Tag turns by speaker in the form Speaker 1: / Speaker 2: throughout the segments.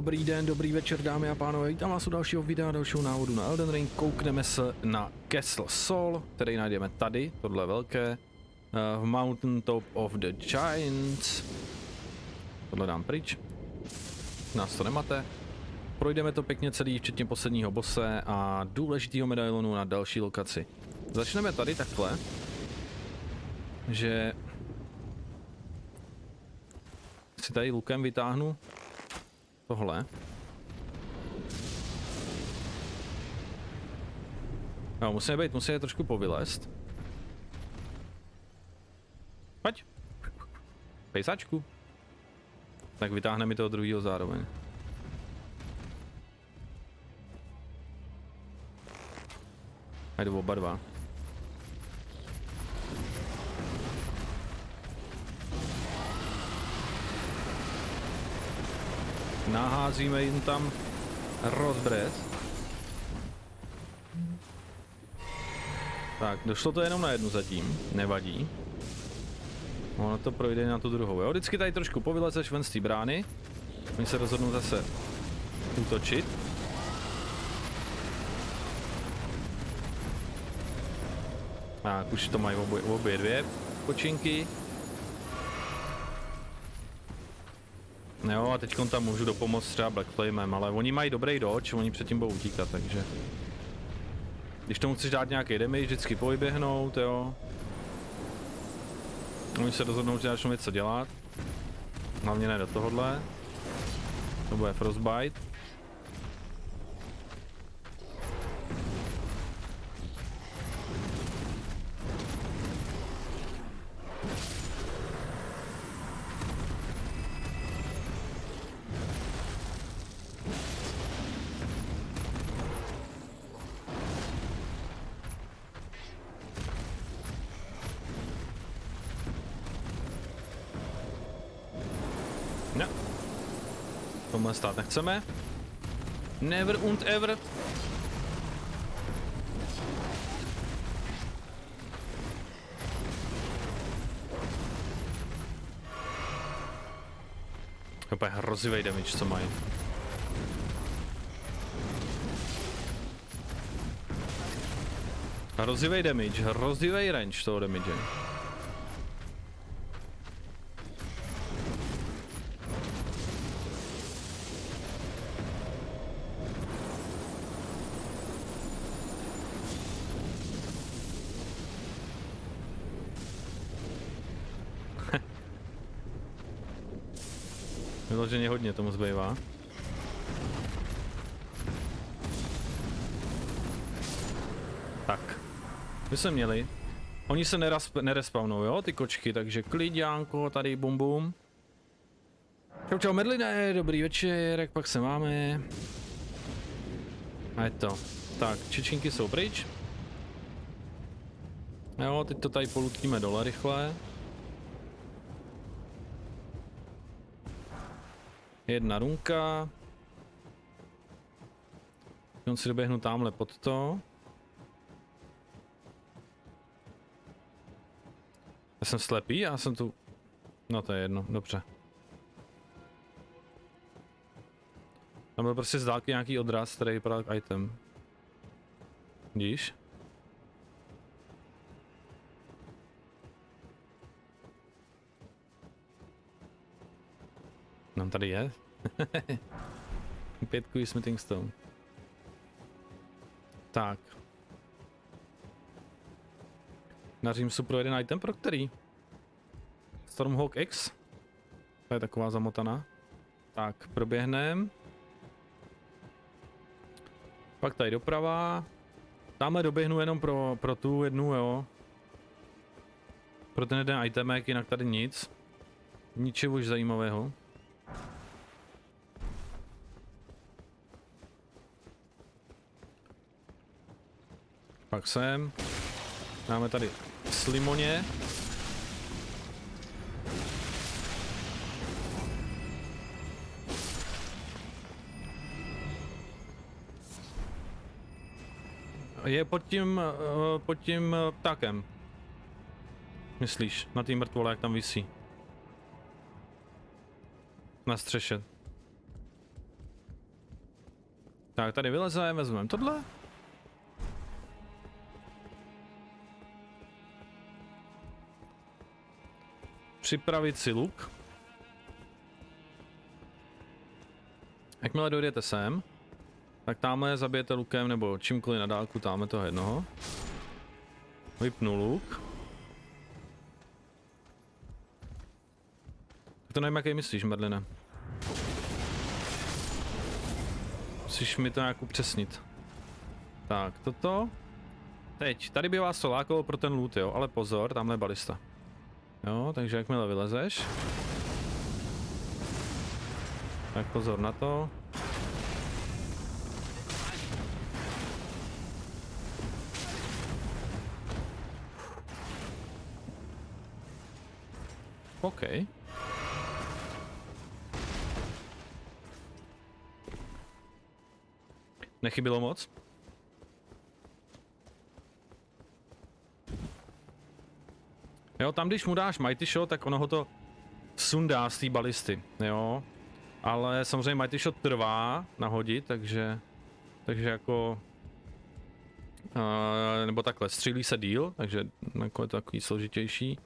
Speaker 1: Dobrý den, dobrý večer dámy a pánové, vítám vás u dalšího videa, dalšího návodu na Elden Ring. Koukneme se na Castle Sol, který najdeme tady, tohle velké, eh, v Mountain Top of the Giants. Tohle dám pryč, nás to nemate. Projdeme to pěkně celý, včetně posledního bose a důležitého medailonu na další lokaci. Začneme tady takhle, že si tady lukem vytáhnu tohle. No, musíme být, musíme trošku povylést. Pojď. Pejsačku. Tak vytáhne mi toho druhého zároveň. A jdu oba dva. Naházíme jim tam rozbrez. Tak, došlo to jenom na jednu zatím, nevadí. Ono to projde na tu druhou, jo? Vždycky tady trošku povylezeš ven z té brány. Oni se rozhodnou zase útočit. Tak, už to mají obě, obě dvě počinky. Jo, a teď tam můžu dopomoct třeba Black Flamem, ale oni mají dobrý dodge, oni předtím budou utíkat, takže... Když tomu chceš dát nějaký damage, vždycky povyběhnout, jo. Oni se rozhodnou, že začnou něco dělat. Hlavně ne do tohohle. To bude Frostbite. Stát nechceme. Never und ever. Úplně hrozivý damage, co mají. Hrozivý damage, hrozivý range toho damage. Hodně tomu zbývá. Tak. My jsme měli. Oni se nerespawnou, jo, ty kočky, takže klidňánko, tady bum bum. Čau čau Medline, dobrý večer, jak pak se máme? A je to. Tak, čečinky jsou pryč. Jo, teď to tady polutíme dole rychle. Jedna runka. On si doběhnu tamhle pod to. Já jsem slepý, já jsem tu... No to je jedno, dobře. Tam byl prostě z dálky nějaký odraz, který vypadal item. Vidíš? No tady je. Pětku Smithing Stone. Tak. Na Římsu pro jeden item, pro který? Stormhawk X. To je taková zamotaná. Tak, proběhnem. Pak tady doprava. Tamhle doběhnu jenom pro, pro tu jednu, jo. Pro ten jeden itemek, jinak tady nic. Ničeho už zajímavého. Pak sem. Máme tady slimoně. Je pod tím, uh, pod tím uh, ptákem. Myslíš, na té mrtvole, jak tam visí. Na střeše. Tak, tady vylezeme, vezmeme tohle. Připravit si luk. Jakmile dojdete sem, tak tamhle zabijete lukem nebo čímkoliv na dálku, tamhle toho jednoho. Vypnu luk. To nevím, jaký myslíš, Merline. Musíš mi to nějak upřesnit. Tak, toto. Teď, tady by vás to lákalo pro ten loot, jo, ale pozor, tamhle balista. Jo, takže jakmile vylezeš. Tak pozor na to. OK. Nechybilo moc? Jo, tam když mu dáš Mighty Shot, tak ono ho to sundá z té balisty, jo. Ale samozřejmě Mighty Shot trvá nahodit, takže, takže jako, uh, nebo takhle, střílí se díl, takže jako je to takový složitější.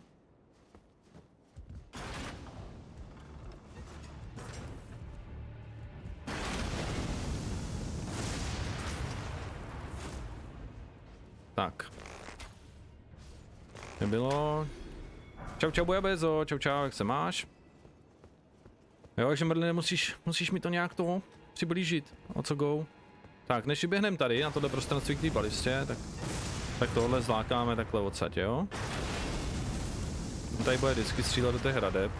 Speaker 1: Čau Bujabezo, čau čau, jak se máš? Jo, takže Merlin, musíš, musíš mi to nějak to přiblížit, o co go. Tak, než běhneme tady na tohle prostranství k té balistě, tak, tak tohle zlákáme takhle odsaď, jo? Tady bude vždycky střílet do té hradeb.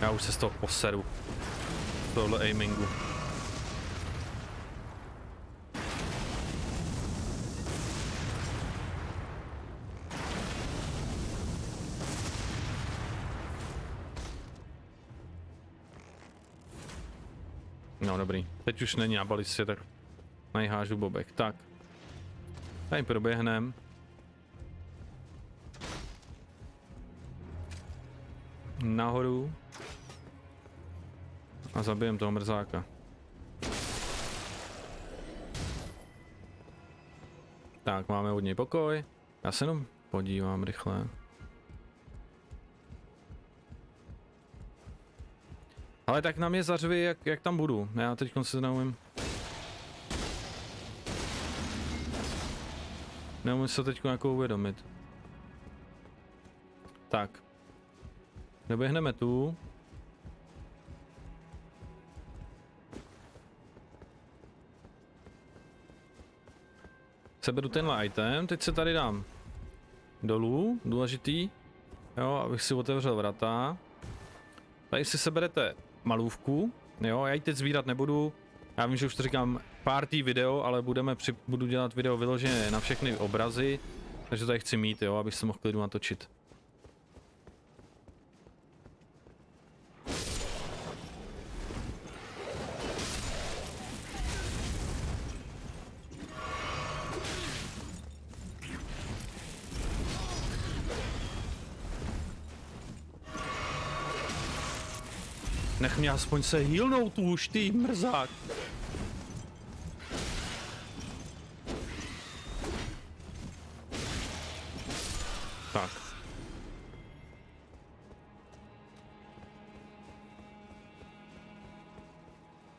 Speaker 1: Já už se z toho poseru. Tohle aimingu. No dobrý, teď už není na balistě, tak najhážu bobek. Tak. Tady proběhnem. Nahoru. A zabijem toho mrzáka. Tak, máme od něj pokoj. Já se jenom podívám rychle. Ale tak na mě zařvi, jak, jak tam budu. Já teď se neumím. Neumím se teď jako uvědomit. Tak. Doběhneme tu. Seberu tenhle item, teď se tady dám dolů, důležitý, jo, abych si otevřel vrata. Tady si seberete malůvku, jo, já ji teď zvírat nebudu, já vím, že už to říkám party video, ale budeme při, budu dělat video vyloženě na všechny obrazy, takže tady chci mít, jo, abych se mohl klidu natočit. Mě aspoň se healnout už, ty mrzák. Tak.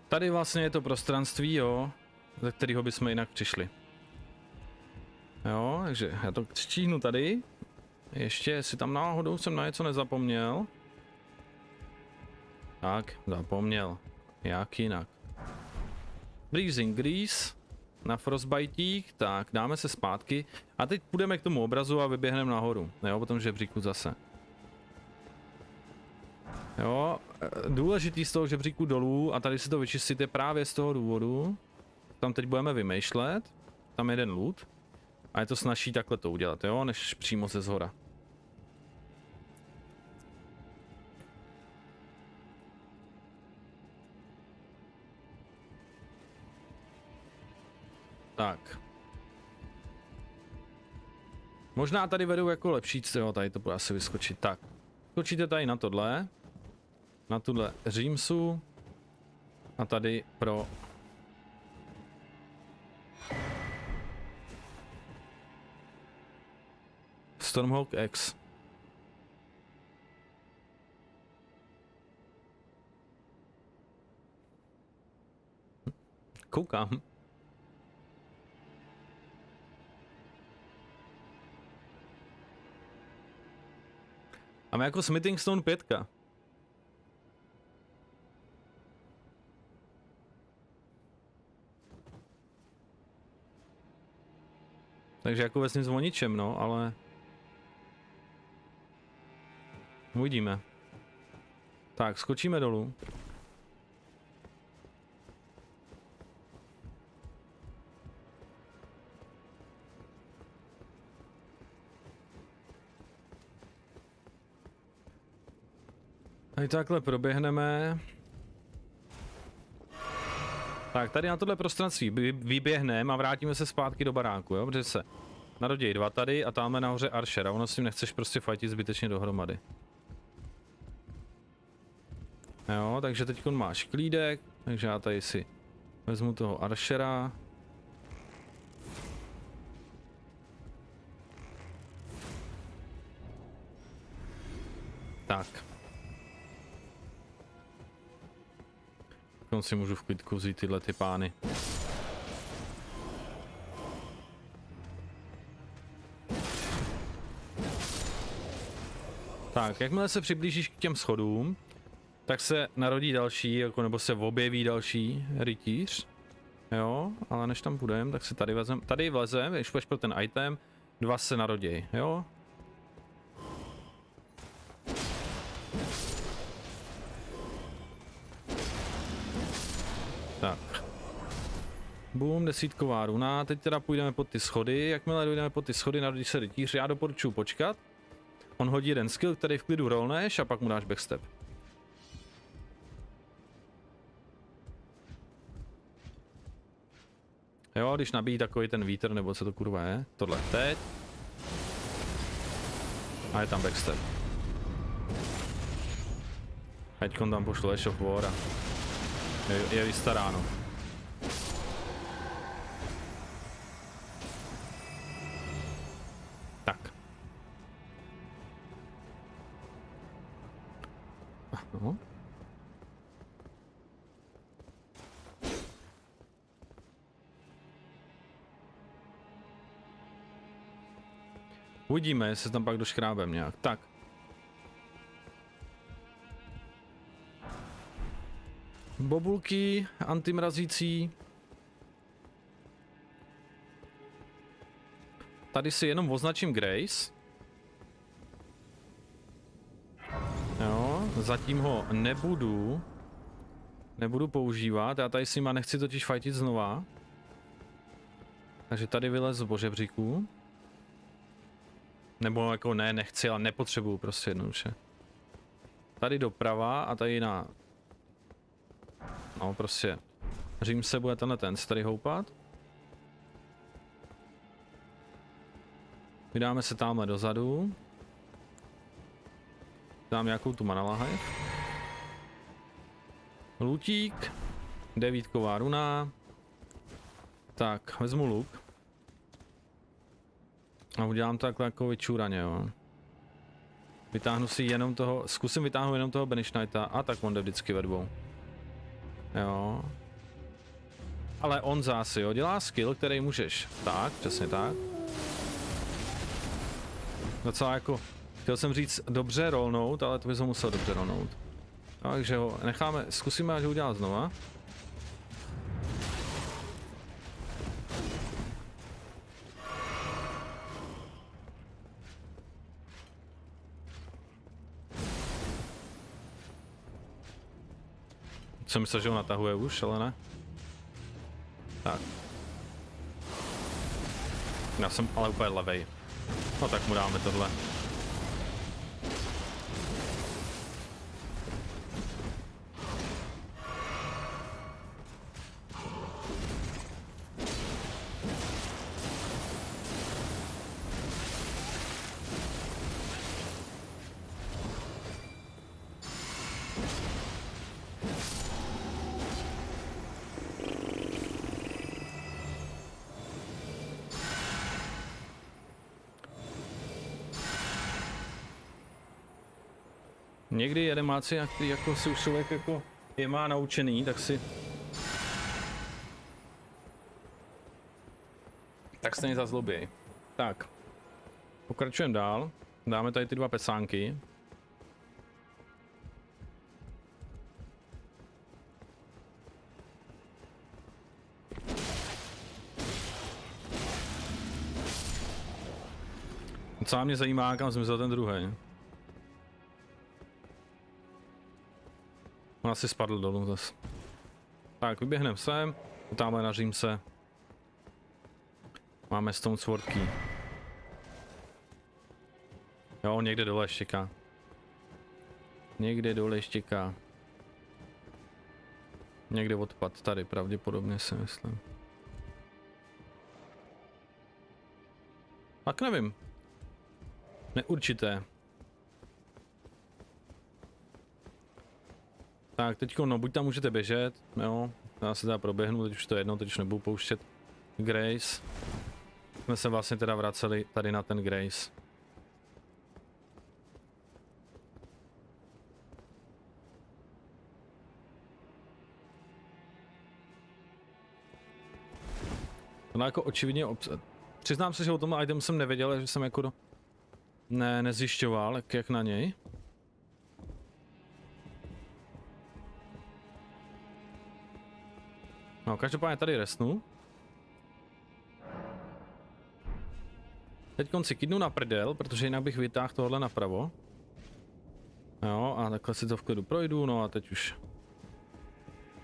Speaker 1: Tady vlastně je to prostranství, jo, ze kterého bychom jinak přišli. Jo, takže já to stříhnu tady. Ještě, jestli tam náhodou jsem na něco nezapomněl. Tak, zapomněl. Jak jinak. Breezing Grease na Frostbite, tak dáme se zpátky a teď půjdeme k tomu obrazu a vyběhneme nahoru, jo, potom žebříku zase. Jo, důležitý z toho žebříku dolů a tady si to vyčistíte právě z toho důvodu, tam teď budeme vymýšlet, tam je jeden loot a je to snažší takhle to udělat, jo, než přímo ze zhora. Tak. Možná tady vedou jako lepší, jo, tady to bude asi vyskočit. Tak. Skočíte tady na tohle. Na tuhle římsu. A tady pro Stormhawk X. Koukám. Máme jako Smithing Stone 5. Takže jako vesnic o ničem, no, ale... Uvidíme. Tak, skočíme dolů. Tady takhle proběhneme. Tak, tady na tohle prostranství vyběhneme a vrátíme se zpátky do baráku, jo, protože se narodějí dva tady a tamhle nahoře Archer a ono s tím nechceš prostě fightit zbytečně dohromady. Jo, takže teď máš klídek, takže já tady si vezmu toho Archera. Tak. On si můžu v klidku vzít tyhle ty pány. Tak, jakmile se přiblížíš k těm schodům, tak se narodí další, jako, nebo se objeví další rytíř. Jo, ale než tam budeme, tak se tady vezem, tady vlezem, když půjdeš pro ten item, dva se narodí, jo. Tak. Boom, desítková runa, teď teda půjdeme pod ty schody, jakmile dojdeme pod ty schody, narodí se rytíř, já doporučuji počkat. On hodí jeden skill, který v klidu rolneš a pak mu dáš backstep. Jo, když nabíjí takový ten vítr, nebo co to kurva je. Tohle teď. A je tam backstep. Teď tam pošlu Ash of War je, je vystaráno. Tak. No. Uvidíme, jestli tam pak doškrábem nějak. Tak. Bobulky antimrazící. Tady si jenom označím Grace. Jo, zatím ho nebudu nebudu používat, já tady s nima nechci totiž fightit znova. Takže tady vylez z božebříku. Nebo jako ne, nechci, ale nepotřebuju prostě jednoduše. Tady doprava a tady na... No prostě. Řím se bude tenhle ten se tady houpat. Vydáme se tamhle dozadu. Dám nějakou tu mana Lutík. Devítková runa. Tak, vezmu luk. A udělám to takhle jako vyčúraně, jo. Vytáhnu si jenom toho, zkusím vytáhnout jenom toho Banish Knighta a tak on jde vždycky ve dvou. Jo. Ale on zase, jo, dělá skill, který můžeš. Tak, přesně tak. Docela jako, chtěl jsem říct dobře rolnout, ale to bys ho musel dobře rolnout. Takže ho necháme, zkusíme, až ho udělat znova. Jsem myslel, že ho natahuje už, ale ne. Tak. Já jsem ale úplně levej. No tak mu dáme tohle. Někdy animace, jak, jako si už člověk jako je má naučený, tak si tak stejně zazloběj. Tak. Pokračujeme dál. Dáme tady ty dva pesánky. Co mě zajímá, kam zmizel ten druhý. On asi spadl dolů zase. Tak, vyběhneme sem, tamhle na se. Máme Stone Sword Key. Jo, někde dole štěká. Někde dole štěká. Někde odpad tady, pravděpodobně si myslím. Tak nevím. Neurčité. Tak teďko, no buď tam můžete běžet, jo. Já se teda proběhnu, teď už to jedno, teď už nebudu pouštět Grace. Jsme se vlastně teda vraceli tady na ten Grace. No jako očividně, přiznám se, že o tom item jsem nevěděl, že jsem jako do... ne, nezjišťoval, jak, jak na něj. No, každopádně tady resnu. Teď si kydnu na prdel, protože jinak bych vytáhl tohle napravo. Jo, a takhle si to v klidu projdu, no a teď už...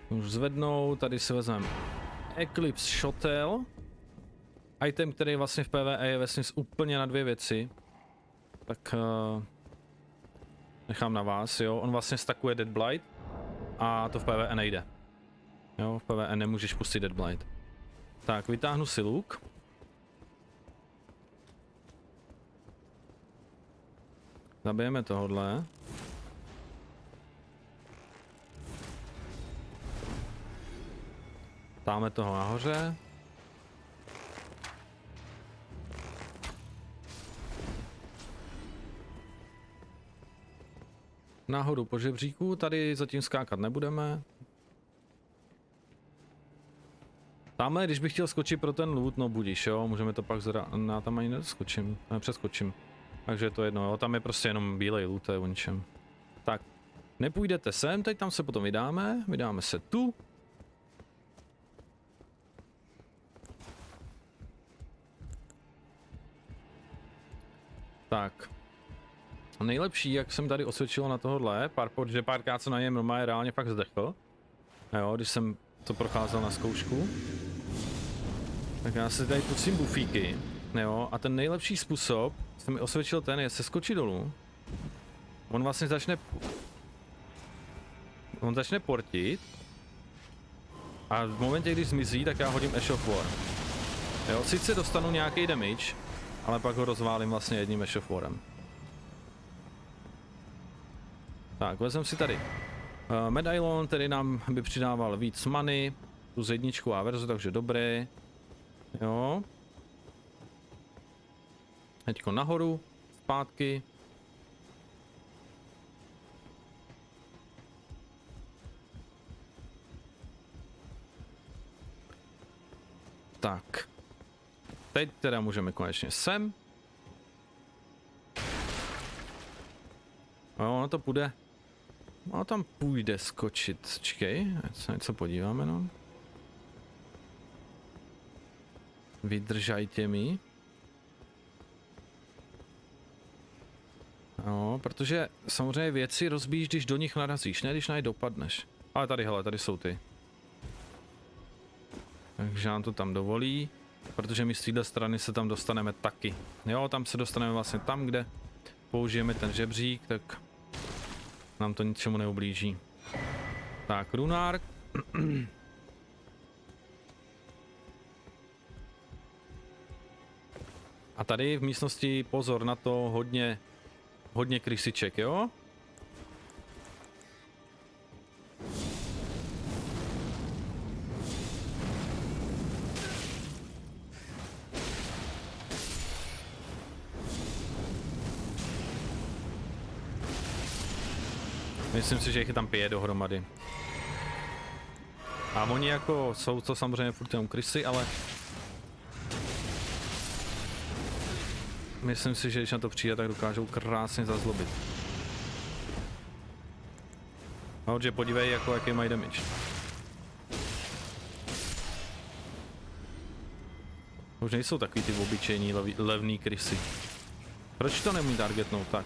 Speaker 1: Už zvednou, tady si vezmeme Eclipse Shuttle. Item, který vlastně v PvE je vlastně úplně na dvě věci. Tak... Uh, nechám na vás, jo. On vlastně stakuje Dead Blight. A to v PvE nejde. Jo, v PvE nemůžeš pustit Dead Blight. Tak, vytáhnu si luk. Zabijeme tohodle. Dáme toho nahoře. Nahoru po žebříku, tady zatím skákat nebudeme. Tamhle, když bych chtěl skočit pro ten loot, no budíš, jo, můžeme to pak zra... Na tam ani neskočím, ne, přeskočím. Takže to je jedno, jo, tam je prostě jenom bílej loot, to je o ničem. Tak, nepůjdete sem, teď tam se potom vydáme, vydáme se tu. Tak. Nejlepší, jak jsem tady osvědčil na tohle, pár, že párkrát se na něm normálně reálně fakt zdechl. Jo, když jsem to procházel na zkoušku. Tak já si tady pustím bufíky. Jo, a ten nejlepší způsob, jsem mi osvědčil ten, je se skočit dolů. On vlastně začne... On začne portit. A v momentě, kdy zmizí, tak já hodím Ash of War. Jo, sice dostanu nějaký damage, ale pak ho rozválím vlastně jedním Ash of Warem. Tak, vezmeme si tady uh, medailon, který nám by přidával víc money, tu z jedničku a verzu, takže dobré. Jo. Teďko nahoru, zpátky. Tak. Teď teda můžeme konečně sem. Jo, ono to půjde. No tam půjde skočit. Čekej, ať se něco podíváme, no. Vydržajte mi. No, protože samozřejmě věci rozbíjíš, když do nich narazíš, ne když na dopadneš. Ale tady, hele, tady jsou ty. Takže nám to tam dovolí, protože my z téhle strany se tam dostaneme taky. Jo, tam se dostaneme vlastně tam, kde použijeme ten žebřík, tak nám to ničemu neublíží. Tak, runár. A tady v místnosti pozor na to hodně, hodně krysiček, jo? Myslím si, že jich je tam pět dohromady. A oni jako jsou to samozřejmě furt jenom krysy, ale myslím si, že když na to přijde, tak dokážou krásně zazlobit. No, že podívej, jako jaký mají damage. Už nejsou takový ty obyčejní lev, levný krysy. Proč to nemůžu targetnout tak?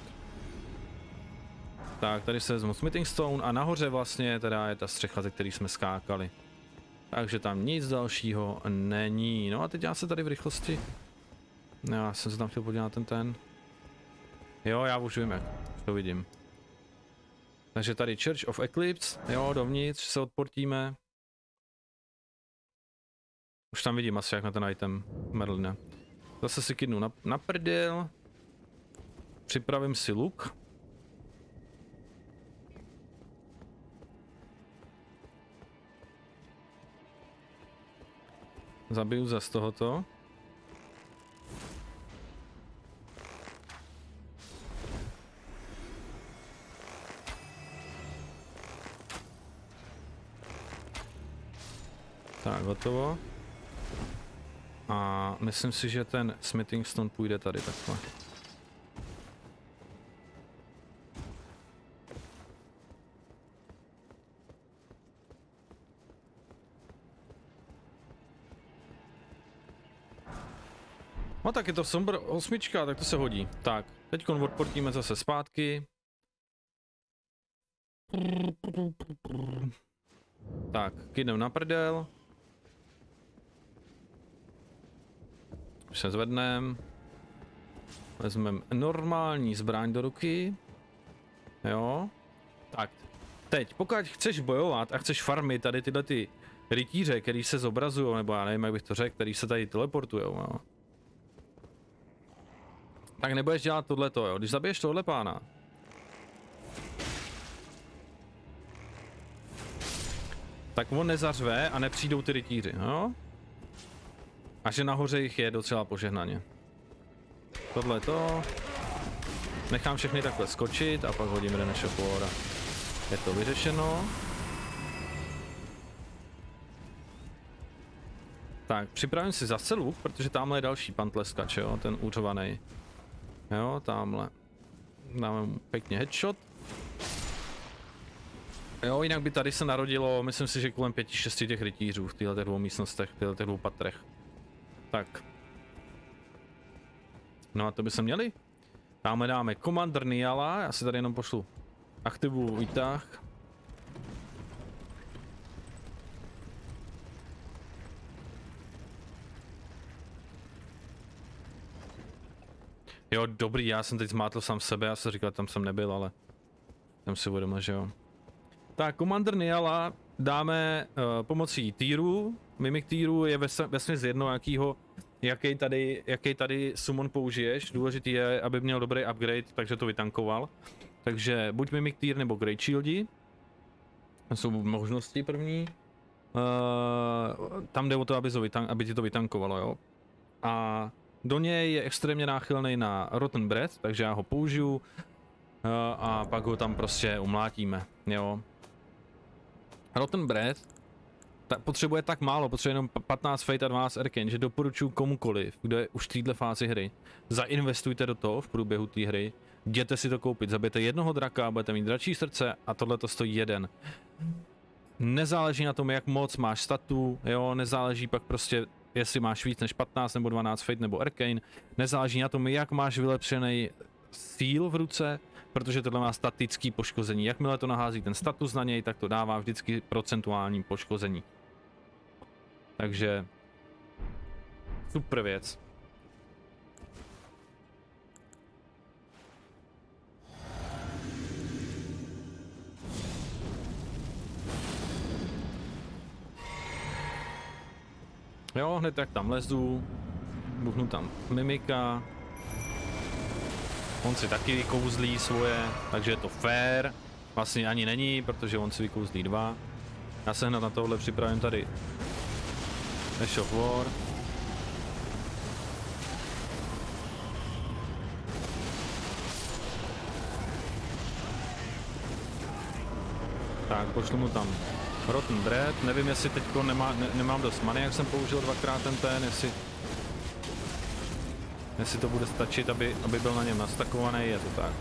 Speaker 1: Tak, tady se vezmu Smithing Stone a nahoře vlastně teda je ta střecha, ze který jsme skákali. Takže tam nic dalšího není. No a teď já se tady v rychlosti... Já jsem se tam chtěl podívat na ten ten. Jo, já už vím jak. To vidím. Takže tady Church of Eclipse, jo, dovnitř se odportíme. Už tam vidím asi jak na ten item Merlina. Zase si kydnu na, na prdel. Připravím si luk. Zabiju za z tohoto. Tak, gotovo. A myslím si, že ten Smithing Stone půjde tady takhle. No tak je to Sombr osmička, tak to se hodí. Tak, teď odportíme zase zpátky. Tak, kydem na prdel. Už se zvednem. Vezmeme normální zbraň do ruky. Jo. Tak, teď, pokud chceš bojovat a chceš farmit tady tyhle ty rytíře, který se zobrazují, nebo já nevím, jak bych to řekl, který se tady teleportují, jo. Tak nebudeš dělat tohleto, jo. Když zabiješ tohle pána, tak on nezařve a nepřijdou ty rytíři, jo? A že nahoře jich je docela požehnaně. Tohle to. Nechám všechny takhle skočit a pak hodím War. Je to vyřešeno. Tak, připravím si zase luk, protože tamhle je další pan tleskač, jo, ten úřovaný. Jo, tamhle. Dáme mu pěkně headshot. Jo, jinak by tady se narodilo, myslím si, že kolem pěti, šesti těch rytířů v těchto dvou místnostech, v těchto dvou patrech. Tak. No a to by se měli. Tamhle dáme Commander Niala, já si tady jenom pošlu aktivu výtah. Jo, dobrý, já jsem teď zmátl sám sebe, já jsem říkal, tam jsem nebyl, ale tam si uvědomil, že jo. Tak, Commander Niala dáme uh, pomocí týru. Mimik týru je vesměs jedno, jakýho, jaký tady, jaký tady summon použiješ. Důležitý je, aby měl dobrý upgrade, takže to vytankoval. Takže buď Mimic Tier nebo Great Shieldi. To jsou možnosti první. Uh, tam jde o to, aby, to vytank, aby ti to vytankovalo, jo. A do něj je extrémně náchylný na Rotten Breath, takže já ho použiju uh, a pak ho tam prostě umlátíme, jo. Rotten Breath ta, potřebuje tak málo, potřebuje jenom 15 Fate a 12 Arcane, že doporučuji komukoliv, kdo je už v této fázi hry, zainvestujte do toho v průběhu té hry, jděte si to koupit, zabijete jednoho draka, budete mít dračí srdce a tohle to stojí jeden. Nezáleží na tom, jak moc máš statů, jo, nezáleží pak prostě, jestli máš víc než 15 nebo 12 Fate nebo Arcane, nezáleží na tom, jak máš vylepšený síl v ruce, protože tohle má statický poškození. Jakmile to nahází ten status na něj, tak to dává vždycky procentuální poškození. Takže super věc. Jo, hned jak tam lezu, buchnu tam mimika, On si taky vykouzlí svoje, takže je to fair. Vlastně ani není, protože on si vykouzlí dva. Já se hned na tohle připravím tady Ash of War. Tak, pošlu mu tam Rotten Dread, nevím jestli teď nemá, ne, nemám dost money, jak jsem použil dvakrát ten ten, jestli jestli to bude stačit, aby, aby byl na něm nastakovaný, je to tak.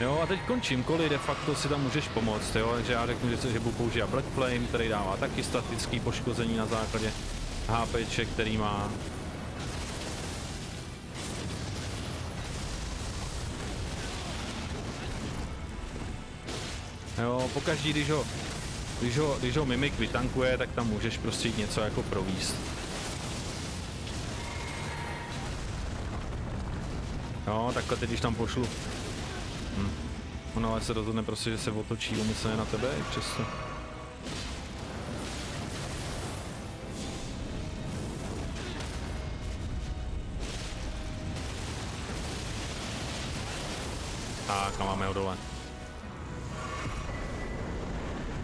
Speaker 1: Jo a teď končím koli, de facto si tam můžeš pomoct, jo, takže já řeknu, že, že budu používat Black Flame, který dává taky statický poškození na základě HP, který má. Jo, pokaždý, když ho, když ho, když ho Mimik vytankuje, tak tam můžeš prostě něco jako províst. Jo, takhle teď, když tam pošlu. Ono ale se rozhodne prostě, že se otočí umyslně na tebe i přesto. Tak a máme ho dole.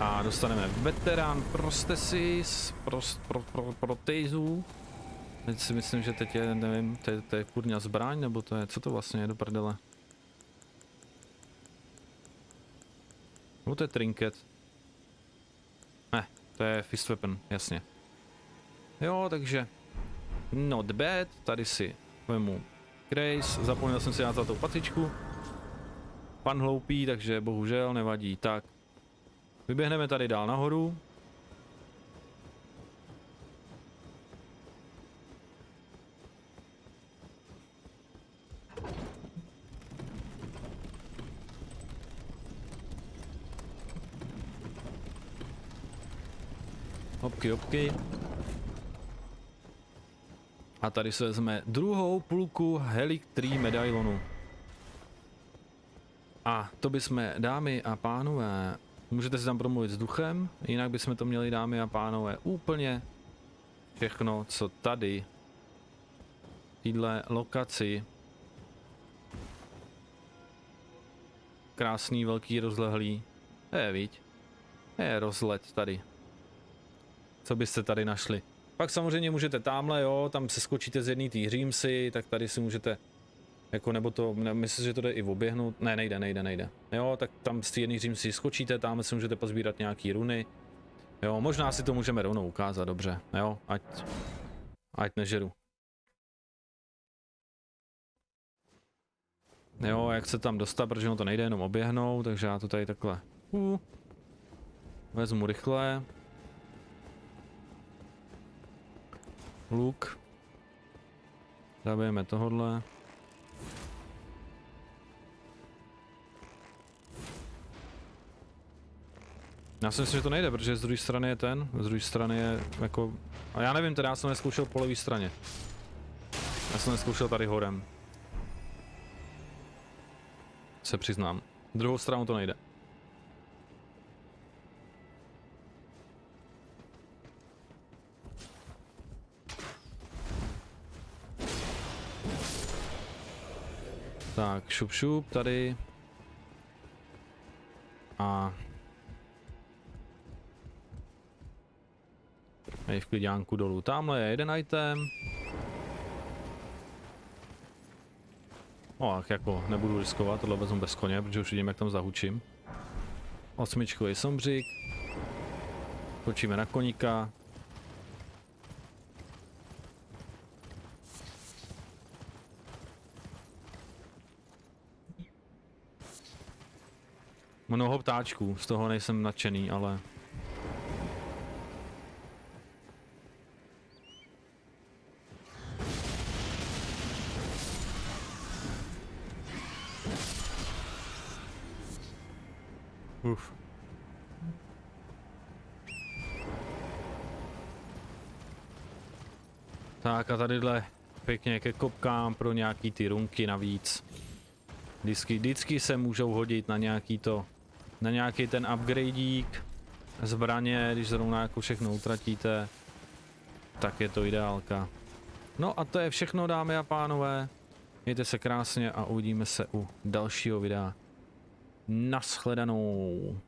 Speaker 1: A dostaneme veterán Prostesis, prost, pro, pro, protezů. Teď si myslím, že teď je, nevím, to je, to je kurňa zbraň, nebo to je, co to vlastně je do prdele? Nebo to je trinket? Ne, to je fist weapon, jasně. Jo, takže not bad, tady si vemu Grace, zapomněl jsem si na tou patičku. Pan hloupý, takže bohužel nevadí. Tak, vyběhneme tady dál nahoru. Hopky, hopky. A tady se vezme druhou půlku Helic 3 medailonu. A to bychom, dámy a pánové, můžete si tam promluvit s duchem, jinak bychom to měli, dámy a pánové, úplně všechno, co tady, téhle lokaci, krásný, velký, rozlehlý, je, viď, je rozlet tady co byste tady našli. Pak samozřejmě můžete tamhle, jo, tam se skočíte z jedné té hřímsy, tak tady si můžete, jako nebo to, ne, myslím, že to jde i oběhnout, ne, nejde, nejde, nejde. Jo, tak tam z té jedné hřímsy skočíte, tam si můžete pozbírat nějaký runy. Jo, možná si to můžeme rovnou ukázat, dobře, jo, ať, ať nežeru. Jo, jak se tam dostat, protože ono to nejde jenom oběhnout, takže já to tady takhle uh, vezmu rychle. Luk. Zabijeme tohodle. Já si myslím, že to nejde, protože z druhé strany je ten, z druhé strany je jako... A já nevím, teda já jsem neskoušel po levé straně. Já jsem neskoušel tady horem. Se přiznám. Druhou stranu to nejde. Tak, šup šup tady. A... Tady v klidňánku dolů. Tamhle je jeden item. No, tak jako nebudu riskovat, tohle vezmu bez koně, protože už vidím, jak tam zahučím. Osmičkový sombřík. Točíme na koníka. Mnoho ptáčků, z toho nejsem nadšený, ale... Uf. Tak a tadyhle pěkně ke kopkám pro nějaký ty runky navíc. Vždycky, vždycky se můžou hodit na nějaký to na nějaký ten upgradeík, zbraně, když zrovna jako všechno utratíte, tak je to ideálka. No a to je všechno dámy a pánové, mějte se krásně a uvidíme se u dalšího videa. Naschledanou.